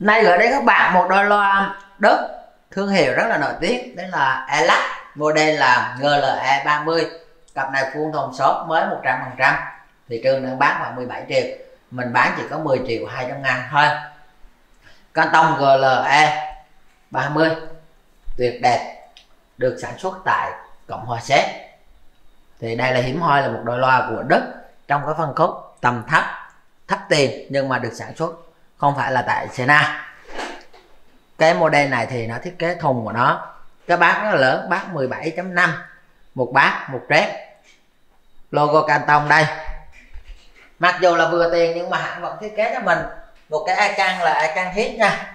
nay gửi đến các bạn một đôi loa Đức thương hiệu rất là nổi tiếng. Đấy là Elac, model là GLE 30 cặp này full thùng shop mới 100% thị trường đang bán khoảng 17 triệu. Mình bán chỉ có 10 triệu 200 ngàn thôi. Canton GLE 30 tuyệt đẹp, được sản xuất tại Cộng hòa Séc. Thì đây là hiếm hoi là một đôi loa của Đức trong cái phân khúc tầm thấp thấp tiền nhưng mà được sản xuất không phải là tại Sena cái model này thì nó thiết kế thùng của nó. Cái bát nó lớn, bát 17.5 một bát, một trét logo Canton đây. Mặc dù là vừa tiền nhưng mà hãng vẫn thiết kế cho mình. Một cái icon là icon hit nha.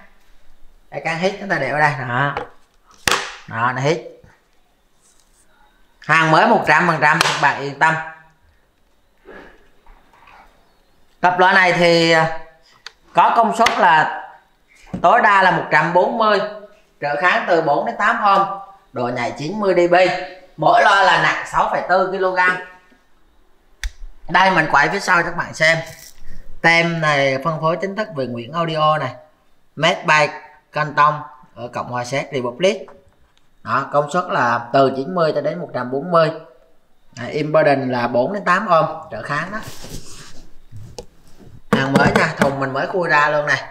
Icon hit chúng ta để ở đây. Đó. Đó, nó hit hàng mới 100 phần trăm, các bạn yên tâm. Cặp loại này thì có công suất là tối đa là 140 trở kháng từ 4 đến 8 ohm độ nhạy 90 dB mỗi loa là nặng 6,4 kg đây mình quay phía sau cho các bạn xem. Tem này phân phối chính thức về Nguyễn Audio này Made by Canton ở Cộng hòa Séc Republic. Đó, công suất là từ 90 cho đến 140 à, impedance là 4 đến 8 ohm trở kháng đó hàng mới nha thùng mình mới khui ra luôn này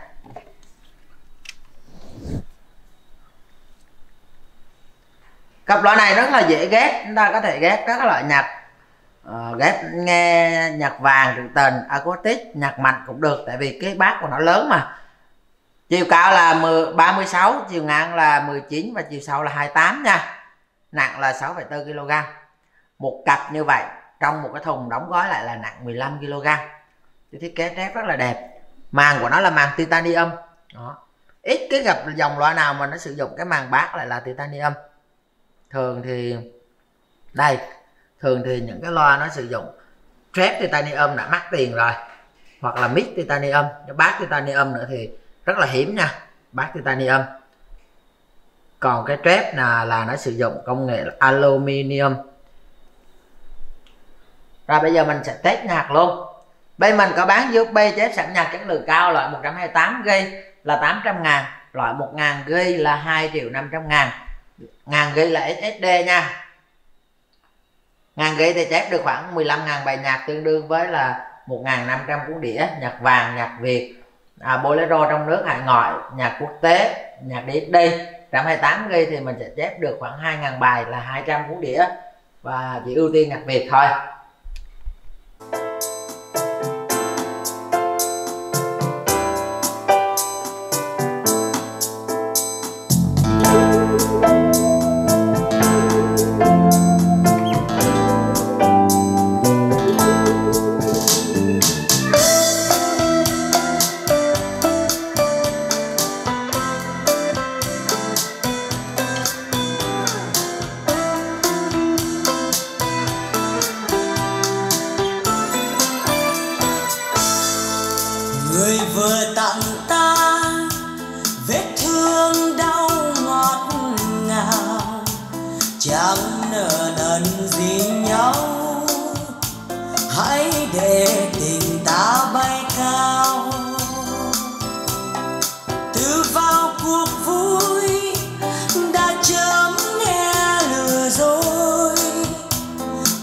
cặp loại này rất là dễ ghép chúng ta có thể ghép các loại nhạc uh, ghép nghe nhạc vàng trữ tình acoustic nhạc mạnh cũng được tại vì cái bát của nó lớn mà. Chiều cao là 10, 36 chiều ngang là 19 và chiều sâu là 28 nha. Nặng là 6,4 kg một cặp như vậy trong một cái thùng đóng gói lại là nặng 15 kg cái thiết kế thép rất là đẹp. Màng của nó là màng titanium. Đó. Ít cái gặp dòng loại nào mà nó sử dụng cái màng bát lại là titanium. Thường thì, đây, thường thì những cái loa nó sử dụng thép titanium đã mắc tiền rồi, hoặc là mic titanium. Bát titanium nữa thì rất là hiếm nha, bát titanium. Còn cái trép là là nó sử dụng công nghệ aluminium. Rồi bây giờ mình sẽ test nhạc luôn bên mình có bán USB chế sẵn nhạc chất lượng cao loại 128 g là 800 ngàn loại 1 ngàn g là 2 triệu 500 ngàn. Ngàn g là SSD nha. Ngàn g thì chép được khoảng 15 ngàn bài nhạc tương đương với là 1.500 cuốn đĩa nhạc vàng nhạc Việt. À, bolero trong nước hải ngoại nhạc quốc tế nhạc DSD 128 g thì mình sẽ chép được khoảng 2.000 bài là 200 cuốn đĩa. Và chỉ ưu tiên nhạc Việt thôi.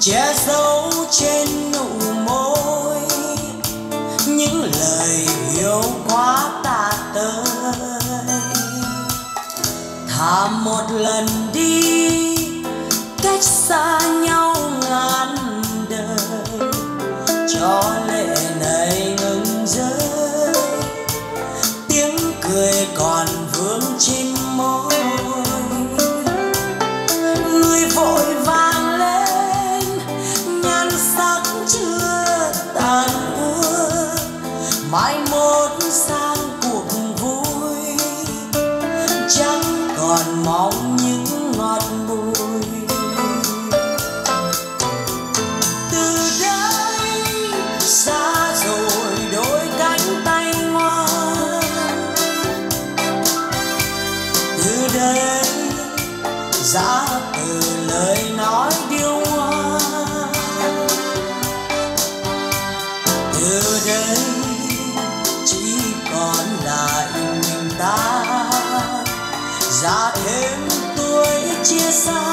Che giấu trên nụ môi. Những lời yêu quá ta tơi. Thà một lần đi, cách xa nhau ngàn đời. Cho lệ này ngừng rơi. Tiếng cười còn vương trên môi. Già thêm tuổi chia xa,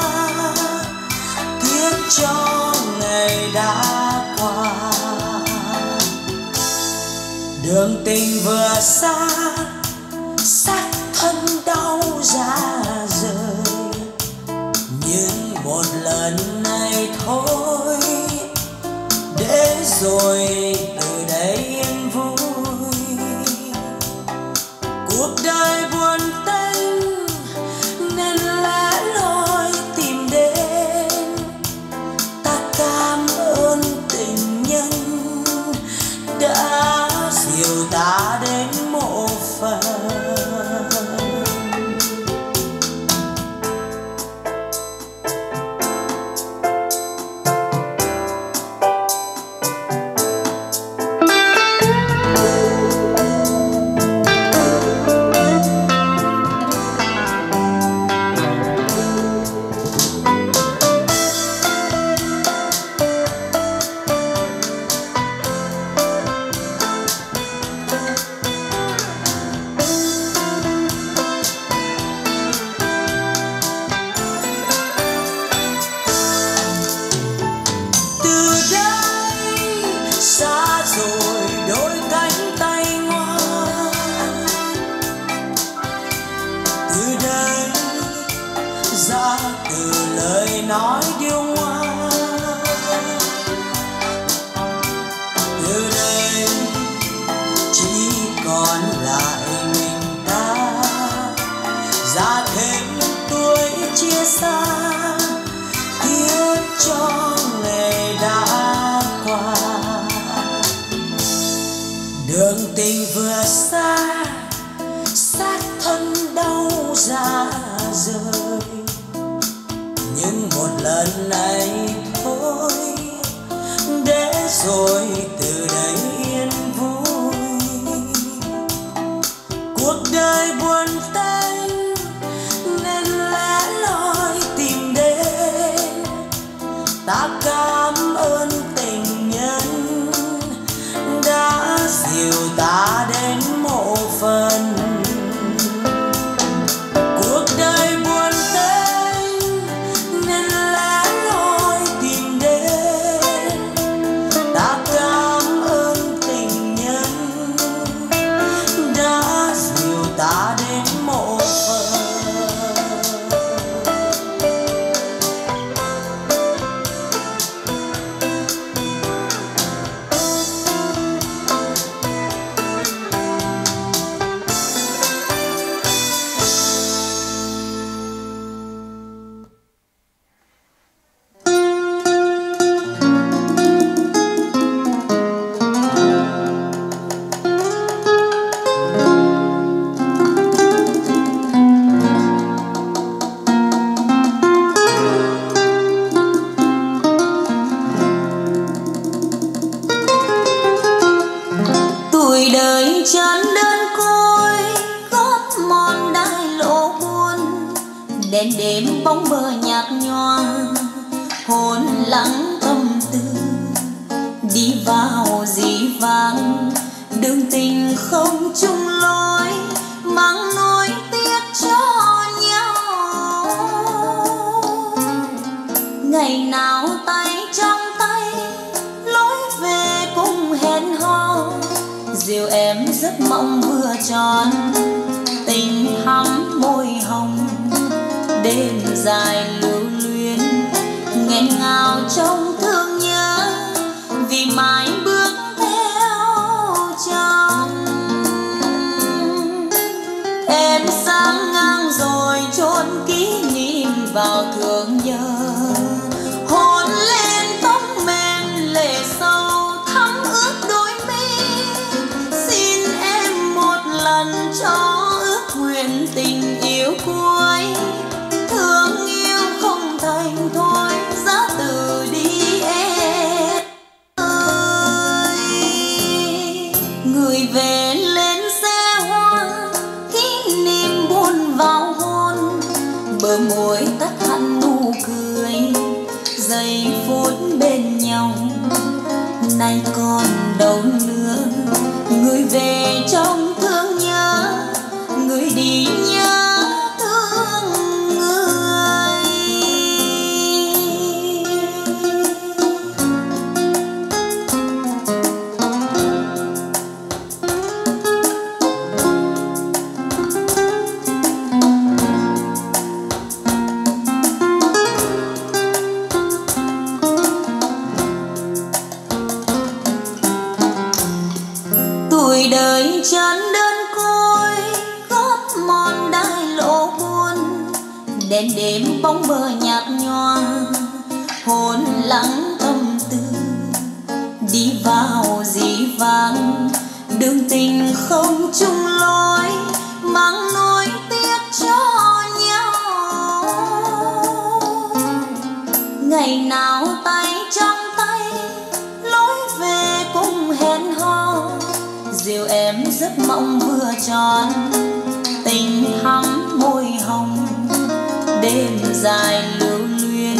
tiếc cho ngày đã qua. Đường tình vừa xa, xác thân đau ra rời. Nhưng một lần này thôi, để rồi từ đây yên vui. Nói điều ngoan từ đây chỉ còn lại mình ta. Ra thêm tuổi chia xa tiếc cho ngày đã qua. Đường tình vừa xa lần này thôi. Để rồi từ đây yên vui. Cuộc đời buồn tênh nên lẽ loi tìm đến. Ta cảm ơn tình nhân đã dìu ta đến mộ phần. Đêm đêm bóng bờ nhạt nhòa, hồn lắng tâm tư, đi vào dĩ vang đường tình không chung lối, mang nỗi tiếc cho nhau. Ngày nào tay trong tay, lối về cùng hẹn hò. Dìu em rất mong vừa tròn dài lưu luyến, nghẹn ngào trong thương nhớ, vì mãi bước theo chồng. Em sáng ngang rồi chôn kỷ niệm vào thương nhớ. Người về lên xe hoa, kỷ niệm buồn vào hôn. Bờ môi tắt hẳn nụ cười, giây phút bên nhau. Nay còn đâu nữa, người về trong thương nhớ, người đi đêm đêm bóng bờ nhạt nhòa, hồn lắng tâm tư đi vào dĩ vang đường tình không chung lối, mang nỗi tiếc cho nhau. Ngày nào tay trong tay, lối về cùng hẹn hò. Dìu em giấc mộng vừa tròn, tình thắm môi đêm dài lưu luyến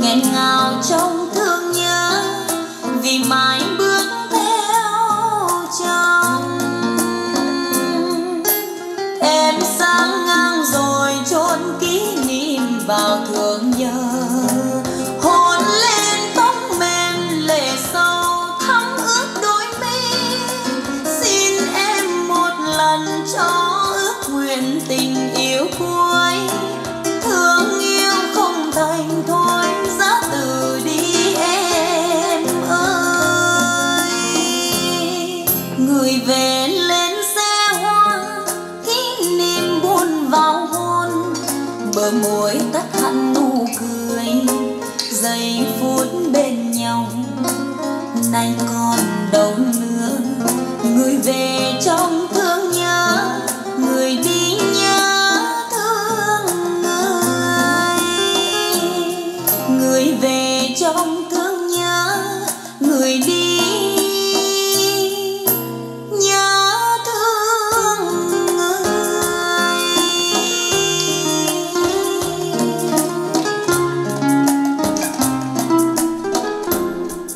nghẹn ngào trong thương nhớ vì mai. Nay